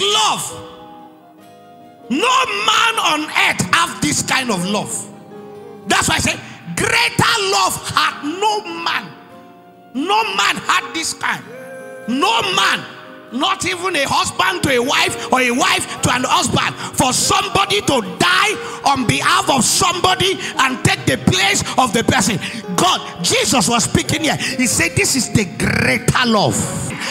love. No man on earth have this kind of love. That's why I say, greater love had no man. No man had this kind. No man, not even a husband to a wife or a wife to an husband, for somebody to die on behalf of somebody and take the place of the person. God, Jesus was speaking here. He said, This is the greater love.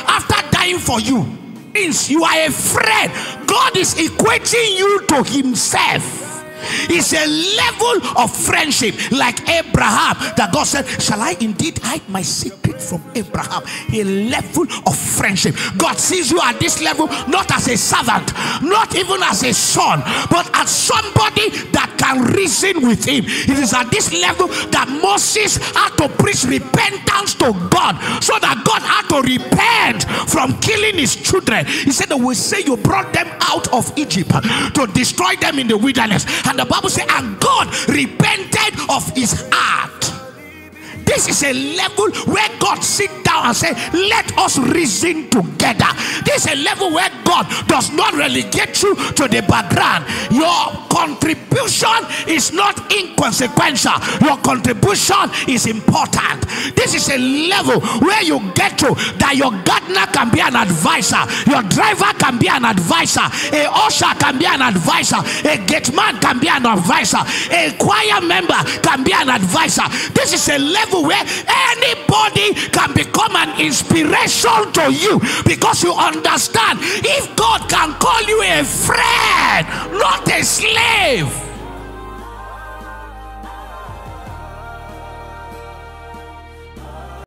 After dying for you, means you are a friend. God is equating you to Himself. It's a level of friendship, like Abraham, that God said, Shall I indeed hide my secret from Abraham? A level of friendship. God sees you at this level, not as a servant, not even as a son, but as somebody that can reason with him. It is at this level that Moses had to preach repentance to God so that God had to repent from killing his children. He said, They will say you brought them out of Egypt to destroy them in the wilderness. And the Bible says, and God repented of his heart. This is a level where God sit down and say, let us reason together. This is a level where God does not relegate you to the background. Your contribution is not inconsequential. Your contribution is important. This is a level where you get to that your gardener can be an advisor, your driver can be an advisor, a usher can be an advisor, a gate man can be an advisor, a choir member can be an advisor. This is a level where anybody can become an inspiration to you because you understand if God can call you a friend, not a slave.